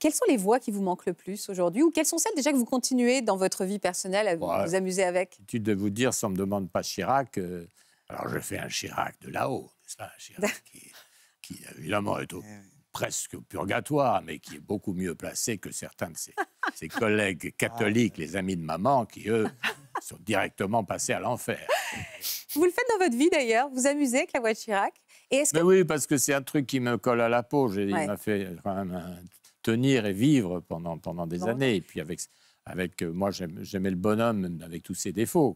Quelles sont les voix qui vous manquent le plus aujourd'hui Ou quelles sont celles déjà que vous continuez dans votre vie personnelle à vous, Ouais. vous amuser avec? L'habitude de vous dire, si on me demande pas Chirac, euh, alors je fais un Chirac de là-haut, n'est-ce pas? Un Chirac qui, qui, évidemment, est au- presque au purgatoire, mais qui est beaucoup mieux placé que certains de ses, ses collègues catholiques, les amis de maman, qui, eux, sont directement passés à l'enfer. Vous le faites dans votre vie d'ailleurs Vous amusez avec la voix de Chirac Et est-ce que Mais oui, parce que c'est un truc qui me colle à la peau. J'ai- Ouais. Il m'a fait quand même euh, tenir et vivre pendant, pendant des années. Et puis avec, avec moi, j'aime- j'aimais le bonhomme avec tous ses défauts.